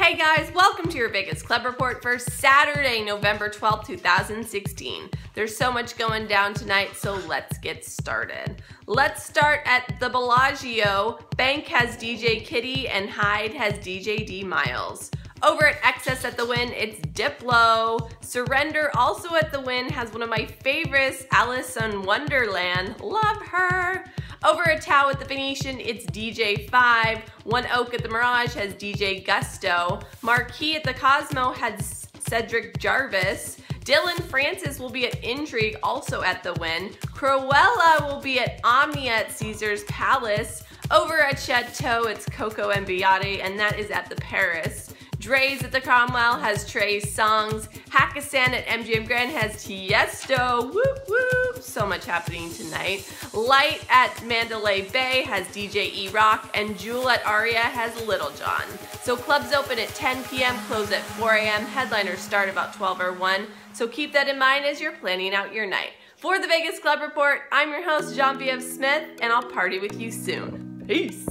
Hey guys, welcome to your Vegas Club Report for Saturday, November 12th, 2016. There's so much going down tonight, so let's get started. Let's start at the Bellagio. Bank has DJ Kitty and Hyde has DJ D Miles. Over at XS at the Wynn, it's Diplo. Surrender, also at the Wynn, has one of my favorites, Alison Wonderland. Love her. Over at Tao at the Venetian, it's DJ 5. One Oak at the Mirage has DJ Gusto. Marquee at the Cosmo has Cedric Gervais. Dillon Francis will be at Intrigue, also at the Wynn. Krewella will be at Omnia at Caesar's Palace. Over at Chateau, it's Coco and and that is at the Paris. Drai's at the Cromwell has Trey Songz. Hakkasan at MGM Grand has Tiesto. Whoop whoop. So much happening tonight. Light at Mandalay Bay has DJ E Rock. And Jewel at Aria has Lil Jon. So clubs open at 10 p.m., close at 4 a.m. Headliners start about 12 or 1. So keep that in mind as you're planning out your night. For the Vegas Club Report, I'm your host, Genevieve Smith, and I'll party with you soon. Peace.